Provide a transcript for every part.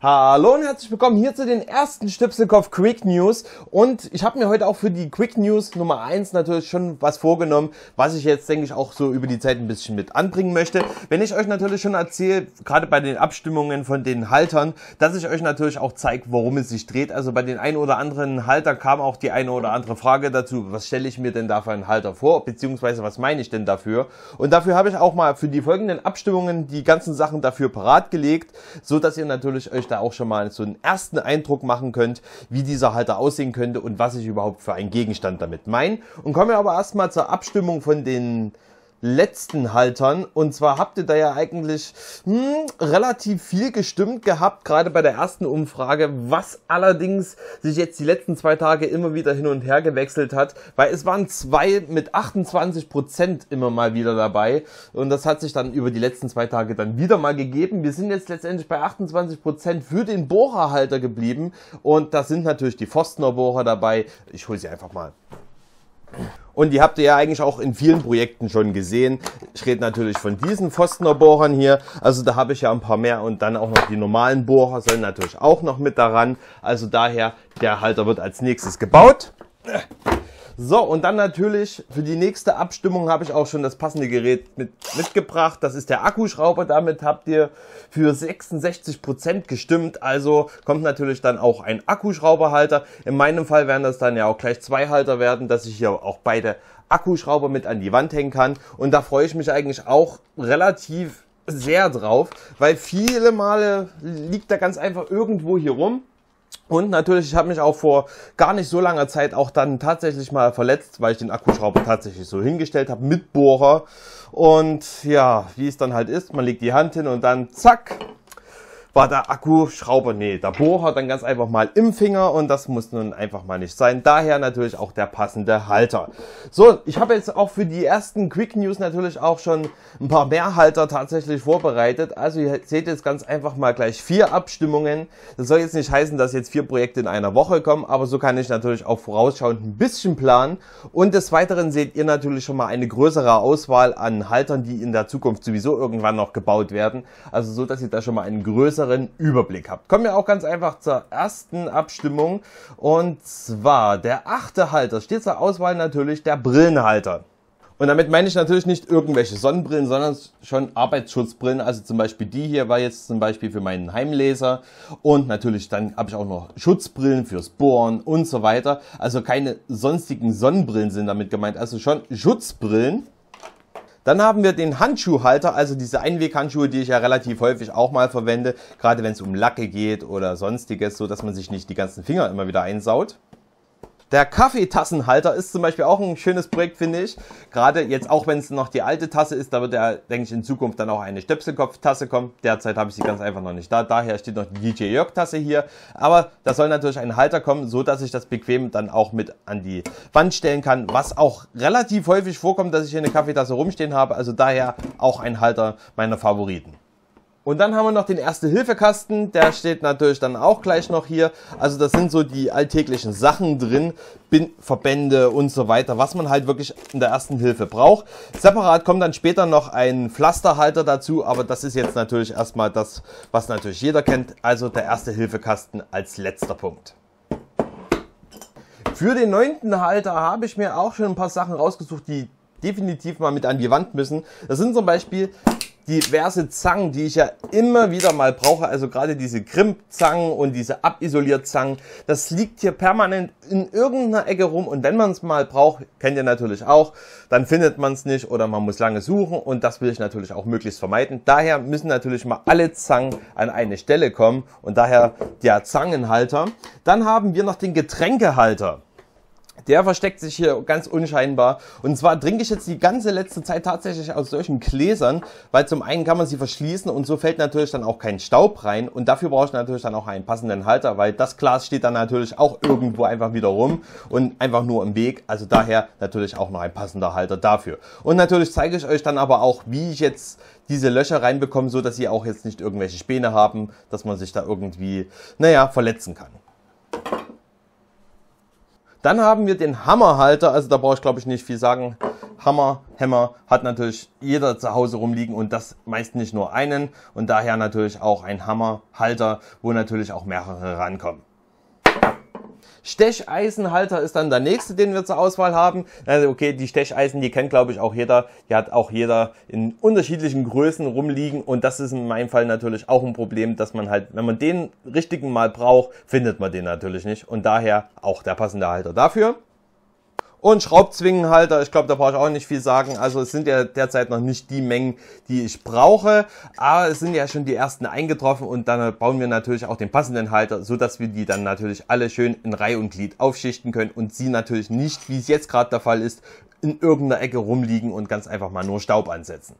Hallo und herzlich willkommen hier zu den ersten Stöpselkopf Quick News und ich habe mir heute auch für die Quick News Nummer eins natürlich schon was vorgenommen, was ich jetzt denke ich auch so über die Zeit ein bisschen mit anbringen möchte. Wenn ich euch natürlich schon erzähle, gerade bei den Abstimmungen von den Haltern, dass ich euch natürlich auch zeige, worum es sich dreht. Also bei den ein oder anderen Halter kam auch die eine oder andere Frage dazu, was stelle ich mir denn da für einen Halter vor, beziehungsweise was meine ich denn dafür. Und dafür habe ich auch mal für die folgenden Abstimmungen die ganzen Sachen dafür parat gelegt, so dass ihr natürlich euch da auch schon mal so einen ersten Eindruck machen könnt, wie dieser Halter aussehen könnte und was ich überhaupt für einen Gegenstand damit meine. Und kommen wir aber erstmal zur Abstimmung von den letzten Haltern. Und zwar habt ihr da ja eigentlich hm, relativ viel gestimmt gehabt, gerade bei der ersten Umfrage, was allerdings sich jetzt die letzten zwei Tage immer wieder hin und her gewechselt hat, weil es waren zwei mit 28 Prozent immer mal wieder dabei. Und das hat sich dann über die letzten zwei Tage dann wieder mal gegeben. Wir sind jetzt letztendlich bei 28 Prozent für den Bohrerhalter geblieben. Und da sind natürlich die Forstner Bohrer dabei. Ich hole sie einfach mal. Und die habt ihr ja eigentlich auch in vielen Projekten schon gesehen. Ich rede natürlich von diesen Pfostener Bohrern hier. Also da habe ich ja ein paar mehr und dann auch noch die normalen Bohrer sollen natürlich auch noch mit daran. Also daher, der Halter wird als nächstes gebaut. So, und dann natürlich für die nächste Abstimmung habe ich auch schon das passende Gerät mit, mitgebracht. Das ist der Akkuschrauber. Damit habt ihr für 66 Prozent gestimmt. Also kommt natürlich dann auch ein Akkuschrauberhalter. In meinem Fall werden das dann ja auch gleich zwei Halter werden, dass ich hier auch beide Akkuschrauber mit an die Wand hängen kann. Und da freue ich mich eigentlich auch relativ sehr drauf, weil viele Male liegt er ganz einfach irgendwo hier rum und natürlich, ich habe mich auch vor gar nicht so langer Zeit auch dann tatsächlich mal verletzt, weil ich den Akkuschrauber tatsächlich so hingestellt habe mit Bohrer. Und ja, wie es dann halt ist, man legt die Hand hin und dann zack, war der Akkuschrauber, nee, der Bohrer dann ganz einfach mal im Finger und das muss nun einfach mal nicht sein. Daher natürlich auch der passende Halter. So, ich habe jetzt auch für die ersten Quick News natürlich auch schon ein paar mehr Halter tatsächlich vorbereitet. Also ihr seht jetzt ganz einfach mal gleich vier Abstimmungen. Das soll jetzt nicht heißen, dass jetzt vier Projekte in einer Woche kommen, aber so kann ich natürlich auch vorausschauend ein bisschen planen. Und des Weiteren seht ihr natürlich schon mal eine größere Auswahl an Haltern, die in der Zukunft sowieso irgendwann noch gebaut werden. Also so, dass ihr da schon mal einen größeren besseren Überblick habt. Kommen wir auch ganz einfach zur ersten Abstimmung. Und zwar der achte Halter steht zur Auswahl natürlich der Brillenhalter. Und damit meine ich natürlich nicht irgendwelche Sonnenbrillen, sondern schon Arbeitsschutzbrillen. Also zum Beispiel die hier war jetzt zum Beispiel für meinen Heimleser. Und natürlich dann habe ich auch noch Schutzbrillen fürs Bohren und so weiter. Also keine sonstigen Sonnenbrillen sind damit gemeint. Also schon Schutzbrillen. Dann haben wir den Handschuhhalter, also diese Einweghandschuhe, die ich ja relativ häufig auch mal verwende, gerade wenn es um Lacke geht oder sonstiges, so dass man sich nicht die ganzen Finger immer wieder einsaut. Der Kaffeetassenhalter ist zum Beispiel auch ein schönes Projekt, finde ich. Gerade jetzt auch, wenn es noch die alte Tasse ist, da wird ja, denke ich, in Zukunft dann auch eine Stöpselkopftasse kommen. Derzeit habe ich sie ganz einfach noch nicht da. Daher steht noch die DJ Jörg Tasse hier. Aber da soll natürlich ein Halter kommen, so dass ich das bequem dann auch mit an die Wand stellen kann. Was auch relativ häufig vorkommt, dass ich hier eine Kaffeetasse rumstehen habe. Also daher auch ein Halter meiner Favoriten. Und dann haben wir noch den Erste-Hilfe-Kasten, der steht natürlich dann auch gleich noch hier. Also das sind so die alltäglichen Sachen drin, Bin Verbände und so weiter, was man halt wirklich in der Ersten Hilfe braucht. Separat kommt dann später noch ein Pflasterhalter dazu, aber das ist jetzt natürlich erstmal das, was natürlich jeder kennt. Also der Erste-Hilfe-Kasten als letzter Punkt. Für den neunten Halter habe ich mir auch schon ein paar Sachen rausgesucht, die definitiv mal mit an die Wand müssen. Das sind zum Beispiel diverse Zangen, die ich ja immer wieder mal brauche. Also gerade diese Krimpzangen und diese Abisolierzangen. Das liegt hier permanent in irgendeiner Ecke rum. Und wenn man es mal braucht, kennt ihr natürlich auch, dann findet man es nicht oder man muss lange suchen. Und das will ich natürlich auch möglichst vermeiden. Daher müssen natürlich mal alle Zangen an eine Stelle kommen. Und daher der Zangenhalter. Dann haben wir noch den Getränkehalter. Der versteckt sich hier ganz unscheinbar. Und zwar trinke ich jetzt die ganze letzte Zeit tatsächlich aus solchen Gläsern, weil zum einen kann man sie verschließen und so fällt natürlich dann auch kein Staub rein. Und dafür brauche ich natürlich dann auch einen passenden Halter, weil das Glas steht dann natürlich auch irgendwo einfach wieder rum und einfach nur im Weg. Also daher natürlich auch noch ein passender Halter dafür. Und natürlich zeige ich euch dann aber auch, wie ich jetzt diese Löcher reinbekomme, so dass sie auch jetzt nicht irgendwelche Späne haben, dass man sich da irgendwie, naja, verletzen kann. Dann haben wir den Hammerhalter, also da brauche ich glaube ich nicht viel sagen. Hammer, Hämmer hat natürlich jeder zu Hause rumliegen und das meist nicht nur einen und daher natürlich auch ein Hammerhalter, wo natürlich auch mehrere rankommen. Stecheisenhalter ist dann der nächste, den wir zur Auswahl haben. Also okay, die Stecheisen, die kennt glaube ich auch jeder. Die hat auch jeder in unterschiedlichen Größen rumliegen und das ist in meinem Fall natürlich auch ein Problem, dass man halt, wenn man den richtigen mal braucht, findet man den natürlich nicht und daher auch der passende Halter dafür. Und Schraubzwingenhalter, ich glaube, da brauche ich auch nicht viel sagen. Also es sind ja derzeit noch nicht die Mengen, die ich brauche, aber es sind ja schon die ersten eingetroffen und dann bauen wir natürlich auch den passenden Halter, so dass wir die dann natürlich alle schön in Reihe und Glied aufschichten können und sie natürlich nicht, wie es jetzt gerade der Fall ist, in irgendeiner Ecke rumliegen und ganz einfach mal nur Staub ansetzen.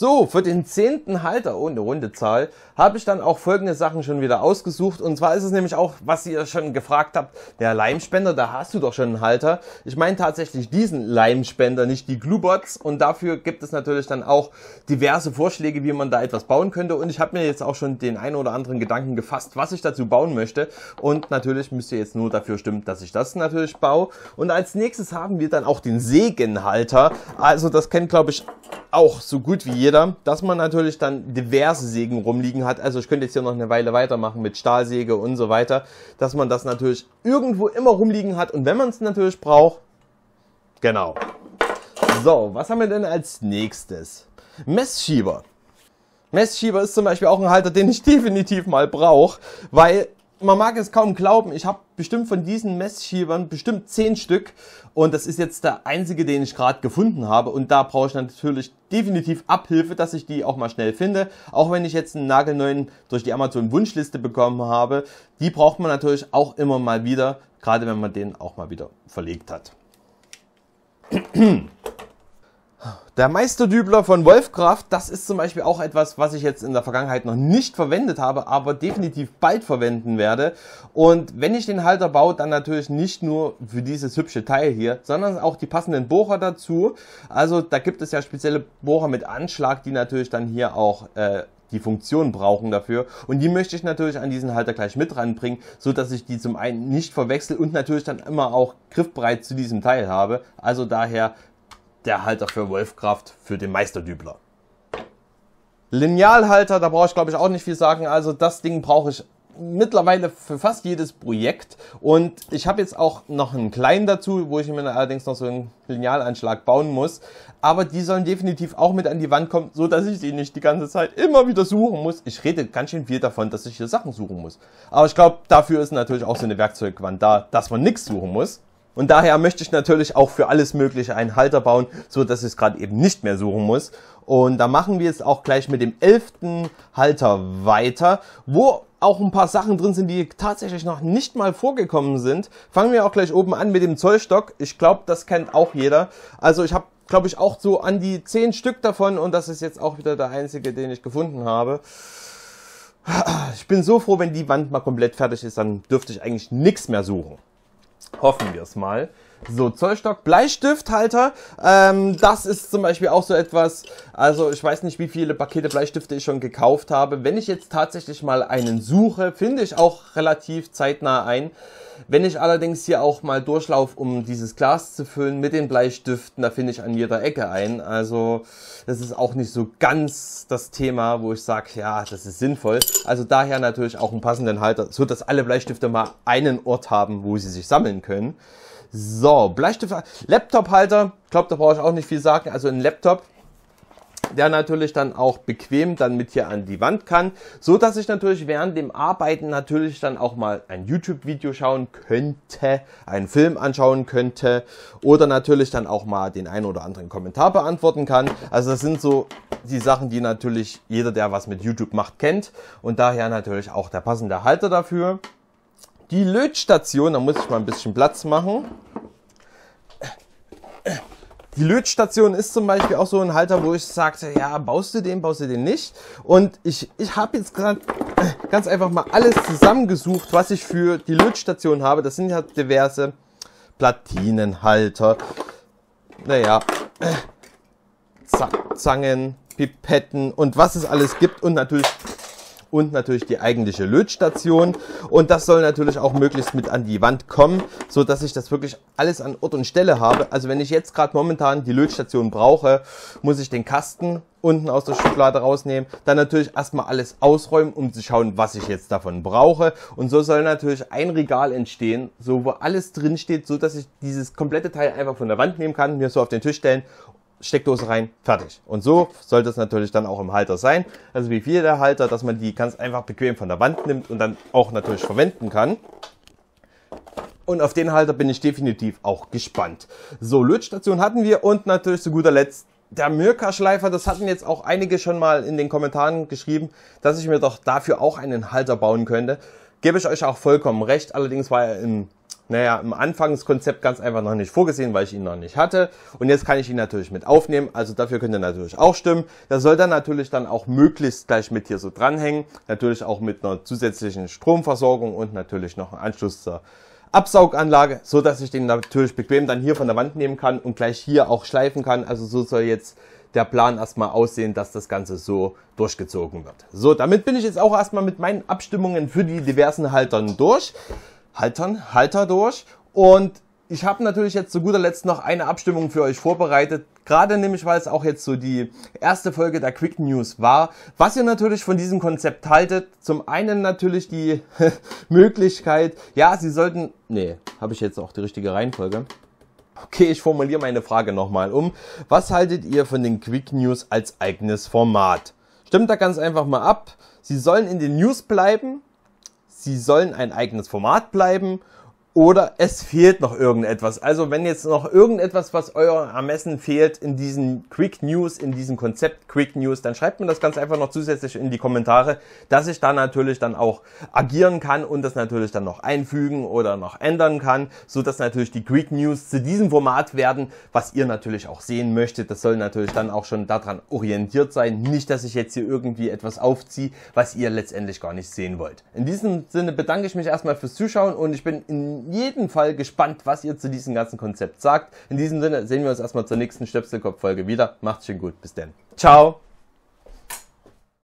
So, für den zehnten Halter ohne runde Zahl habe ich dann auch folgende Sachen schon wieder ausgesucht. Und zwar ist es nämlich auch, was ihr schon gefragt habt, der Leimspender, da hast du doch schon einen Halter. Ich meine tatsächlich diesen Leimspender, nicht die Gluebots. Und dafür gibt es natürlich dann auch diverse Vorschläge, wie man da etwas bauen könnte. Und ich habe mir jetzt auch schon den einen oder anderen Gedanken gefasst, was ich dazu bauen möchte. Und natürlich müsst ihr jetzt nur dafür stimmen, dass ich das natürlich baue. Und als nächstes haben wir dann auch den Sägenhalter. Also das kennt, glaube ich, auch so gut wie jeder, dass man natürlich dann diverse Sägen rumliegen hat. Also ich könnte jetzt hier noch eine Weile weitermachen mit Stahlsäge und so weiter, dass man das natürlich irgendwo immer rumliegen hat und wenn man es natürlich braucht, genau. So, was haben wir denn als nächstes? Messschieber. Messschieber ist zum Beispiel auch ein Halter, den ich definitiv mal brauche, weil man mag es kaum glauben, ich habe bestimmt von diesen Messschiebern bestimmt zehn Stück und das ist jetzt der einzige, den ich gerade gefunden habe und da brauche ich natürlich definitiv Abhilfe, dass ich die auch mal schnell finde. Auch wenn ich jetzt einen nagelneuen durch die Amazon Wunschliste bekommen habe, die braucht man natürlich auch immer mal wieder, gerade wenn man den auch mal wieder verlegt hat. Der Meisterdübler von Wolfkraft, das ist zum Beispiel auch etwas, was ich jetzt in der Vergangenheit noch nicht verwendet habe, aber definitiv bald verwenden werde. Und wenn ich den Halter baue, dann natürlich nicht nur für dieses hübsche Teil hier, sondern auch die passenden Bohrer dazu. Also da gibt es ja spezielle Bohrer mit Anschlag, die natürlich dann hier auch äh, die Funktion brauchen dafür. Und die möchte ich natürlich an diesen Halter gleich mit ranbringen, so dass ich die zum einen nicht verwechsel und natürlich dann immer auch griffbereit zu diesem Teil habe. Also daher der Halter für Wolfkraft für den Meisterdübler. Linealhalter, da brauche ich glaube ich auch nicht viel sagen. Also das Ding brauche ich mittlerweile für fast jedes Projekt. Und ich habe jetzt auch noch einen kleinen dazu, wo ich mir allerdings noch so einen Linealanschlag bauen muss. Aber die sollen definitiv auch mit an die Wand kommen, so dass ich sie nicht die ganze Zeit immer wieder suchen muss. Ich rede ganz schön viel davon, dass ich hier Sachen suchen muss. Aber ich glaube, dafür ist natürlich auch so eine Werkzeugwand da, dass man nichts suchen muss. Und daher möchte ich natürlich auch für alles Mögliche einen Halter bauen, so dass ich es gerade eben nicht mehr suchen muss. Und da machen wir es auch gleich mit dem elften Halter weiter, wo auch ein paar Sachen drin sind, die tatsächlich noch nicht mal vorgekommen sind. Fangen wir auch gleich oben an mit dem Zollstock. Ich glaube, das kennt auch jeder. Also ich habe, glaube ich, auch so an die zehn Stück davon und das ist jetzt auch wieder der einzige, den ich gefunden habe. Ich bin so froh, wenn die Wand mal komplett fertig ist, dann dürfte ich eigentlich nichts mehr suchen. Hoffen wir es mal. So, Zollstock, Bleistifthalter. Ähm, das ist zum Beispiel auch so etwas, also ich weiß nicht, wie viele Pakete Bleistifte ich schon gekauft habe. Wenn ich jetzt tatsächlich mal einen suche, finde ich auch relativ zeitnah ein. Wenn ich allerdings hier auch mal durchlaufe, um dieses Glas zu füllen mit den Bleistiften, da finde ich an jeder Ecke ein. Also das ist auch nicht so ganz das Thema, wo ich sage, ja, das ist sinnvoll. Also daher natürlich auch einen passenden Halter, so dass alle Bleistifte mal einen Ort haben, wo sie sich sammeln können. So, Bleistift, Laptop-Halter, ich glaube, da brauche ich auch nicht viel sagen. Also ein Laptop der natürlich dann auch bequem dann mit hier an die Wand kann, so dass ich natürlich während dem Arbeiten natürlich dann auch mal ein YouTube-Video schauen könnte, einen Film anschauen könnte oder natürlich dann auch mal den einen oder anderen Kommentar beantworten kann. Also das sind so die Sachen, die natürlich jeder, der was mit YouTube macht, kennt und daher natürlich auch der passende Halter dafür. Die Lötstation, da muss ich mal ein bisschen Platz machen. Die Lötstation ist zum Beispiel auch so ein Halter, wo ich sagte, ja, baust du den, baust du den nicht? Und ich, ich habe jetzt gerade ganz einfach mal alles zusammengesucht, was ich für die Lötstation habe. Das sind ja diverse Platinenhalter, naja, Zangen, Pipetten und was es alles gibt und natürlich und natürlich die eigentliche Lötstation. Und das soll natürlich auch möglichst mit an die Wand kommen, so dass ich das wirklich alles an Ort und Stelle habe. Also wenn ich jetzt gerade momentan die Lötstation brauche, muss ich den Kasten unten aus der Schublade rausnehmen, dann natürlich erstmal alles ausräumen, um zu schauen, was ich jetzt davon brauche. Und so soll natürlich ein Regal entstehen, so wo alles drin steht, so dass ich dieses komplette Teil einfach von der Wand nehmen kann, mir so auf den Tisch stellen Steckdose rein, fertig. Und so sollte es natürlich dann auch im Halter sein. Also wie viel der Halter, dass man die ganz einfach bequem von der Wand nimmt und dann auch natürlich verwenden kann. Und auf den Halter bin ich definitiv auch gespannt. So, Lötstation hatten wir und natürlich zu guter Letzt der Mirka-Schleifer, das hatten jetzt auch einige schon mal in den Kommentaren geschrieben, dass ich mir doch dafür auch einen Halter bauen könnte. Gebe ich euch auch vollkommen recht. Allerdings war er im, naja, im Anfangskonzept ganz einfach noch nicht vorgesehen, weil ich ihn noch nicht hatte. Und jetzt kann ich ihn natürlich mit aufnehmen. Also dafür könnt ihr natürlich auch stimmen. Der soll dann natürlich dann auch möglichst gleich mit hier so dranhängen. Natürlich auch mit einer zusätzlichen Stromversorgung und natürlich noch einen Anschluss zur Absauganlage, so dass ich den natürlich bequem dann hier von der Wand nehmen kann und gleich hier auch schleifen kann. Also so soll jetzt der Plan erstmal aussehen, dass das Ganze so durchgezogen wird. So, damit bin ich jetzt auch erstmal mit meinen Abstimmungen für die diversen Haltern durch. Haltern, Halter durch. Und ich habe natürlich jetzt zu guter Letzt noch eine Abstimmung für euch vorbereitet. Gerade nämlich, weil es auch jetzt so die erste Folge der Quick News war. Was ihr natürlich von diesem Konzept haltet. Zum einen natürlich die Möglichkeit, ja, sie sollten, nee, habe ich jetzt auch die richtige Reihenfolge. Okay, ich formuliere meine Frage nochmal um. Was haltet ihr von den Quick News als eigenes Format? Stimmt da ganz einfach mal ab. Sie sollen in den News bleiben. Sie sollen ein eigenes Format bleiben oder es fehlt noch irgendetwas. Also wenn jetzt noch irgendetwas, was euer Ermessen fehlt in diesen Quick News, in diesem Konzept Quick News, dann schreibt mir das ganz einfach noch zusätzlich in die Kommentare, dass ich da natürlich dann auch agieren kann und das natürlich dann noch einfügen oder noch ändern kann, so dass natürlich die Quick News zu diesem Format werden, was ihr natürlich auch sehen möchtet. Das soll natürlich dann auch schon daran orientiert sein. Nicht, dass ich jetzt hier irgendwie etwas aufziehe, was ihr letztendlich gar nicht sehen wollt. In diesem Sinne bedanke ich mich erstmal fürs Zuschauen und ich bin in jeden Fall gespannt, was ihr zu diesem ganzen Konzept sagt. In diesem Sinne sehen wir uns erstmal zur nächsten Stöpselkopf-Folge wieder. Macht's schön gut. Bis dann. Ciao.